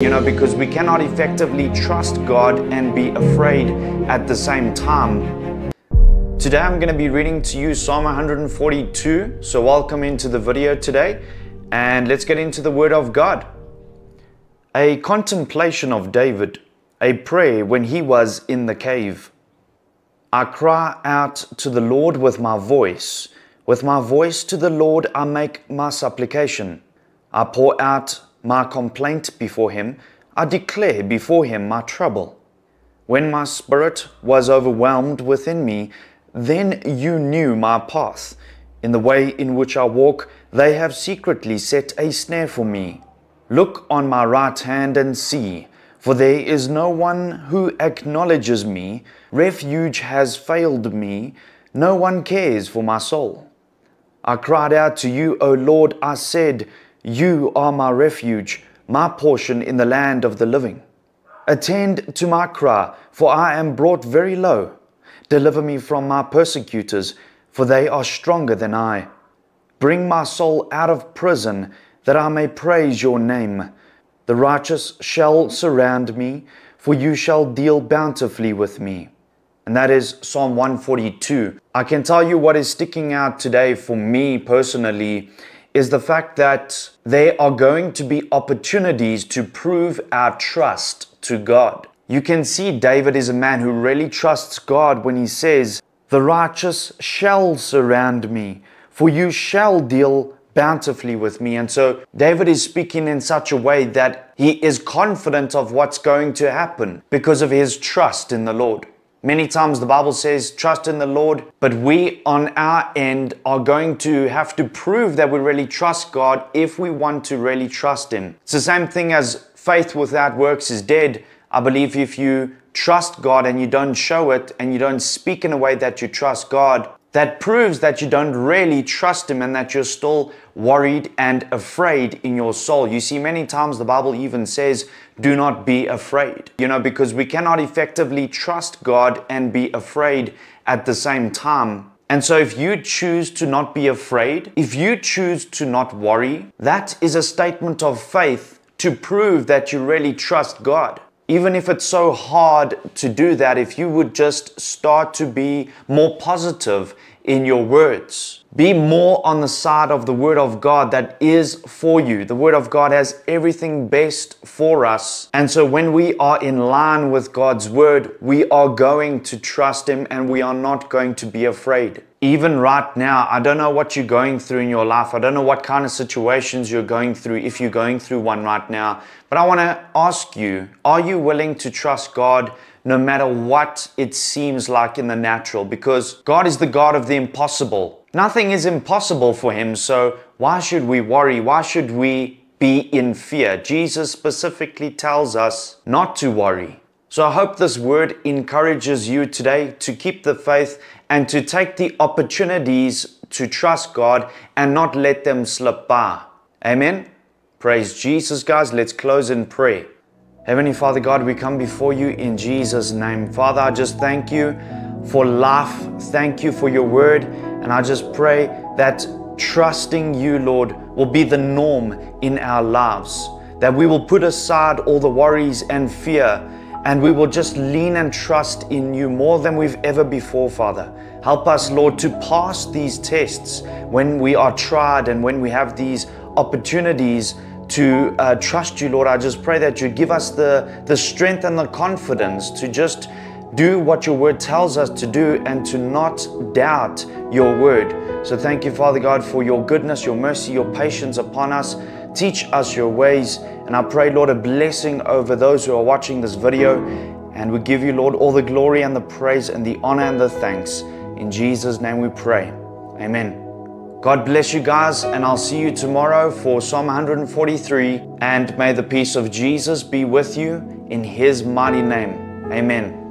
You know, because we cannot effectively trust God and be afraid at the same time. Today I'm going to be reading to you Psalm 142. So, welcome into the video today, and let's get into the Word of God. A contemplation of David, a prayer when he was in the cave. I cry out to the Lord with my voice. With my voice to the Lord I make my supplication. I pour out my complaint before him. I declare before him my trouble. When my spirit was overwhelmed within me, then you knew my path. In the way in which I walk, they have secretly set a snare for me. Look on my right hand and see. For there is no one who acknowledges me. Refuge has failed me. No one cares for my soul. I cried out to you, O Lord. I said, You are my refuge, my portion in the land of the living. Attend to my cry, for I am brought very low. Deliver me from my persecutors, for they are stronger than I. Bring my soul out of prison, that I may praise your name. The righteous shall surround me, for you shall deal bountifully with me. And that is Psalm 142. I can tell you what is sticking out today for me personally is the fact that there are going to be opportunities to prove our trust to God. You can see David is a man who really trusts God when he says, The righteous shall surround me, for you shall deal bountifully with me. And so David is speaking in such a way that he is confident of what's going to happen because of his trust in the Lord. Many times the Bible says, trust in the Lord, but we on our end are going to have to prove that we really trust God if we want to really trust Him. It's the same thing as faith without works is dead. I believe if you trust God and you don't show it and you don't speak in a way that you trust God, that proves that you don't really trust Him and that you're still worried and afraid in your soul. You see, many times the Bible even says, do not be afraid, you know, because we cannot effectively trust God and be afraid at the same time. And so, if you choose to not be afraid, if you choose to not worry, that is a statement of faith to prove that you really trust God even if it's so hard to do that, if you would just start to be more positive in your words, be more on the side of the Word of God that is for you. The Word of God has everything best for us. And so when we are in line with God's Word, we are going to trust Him and we are not going to be afraid even right now, I don't know what you're going through in your life. I don't know what kind of situations you're going through if you're going through one right now. But I want to ask you are you willing to trust God no matter what it seems like in the natural? Because God is the God of the impossible. Nothing is impossible for Him. So why should we worry? Why should we be in fear? Jesus specifically tells us not to worry. So I hope this word encourages you today to keep the faith and to take the opportunities to trust God and not let them slip by. Amen. Praise Jesus, guys. Let's close in prayer. Heavenly Father God, we come before you in Jesus' name. Father, I just thank you for life. Thank you for your word. And I just pray that trusting you, Lord, will be the norm in our lives. That we will put aside all the worries and fear and we will just lean and trust in you more than we've ever before, Father. Help us, Lord, to pass these tests when we are tried and when we have these opportunities to uh, trust you, Lord. I just pray that you give us the, the strength and the confidence to just do what your word tells us to do and to not doubt your word. So thank you, Father God, for your goodness, your mercy, your patience upon us. Teach us your ways. And I pray, Lord, a blessing over those who are watching this video. And we give you, Lord, all the glory and the praise and the honor and the thanks. In Jesus' name we pray. Amen. God bless you guys, and I'll see you tomorrow for Psalm 143. And may the peace of Jesus be with you in his mighty name. Amen.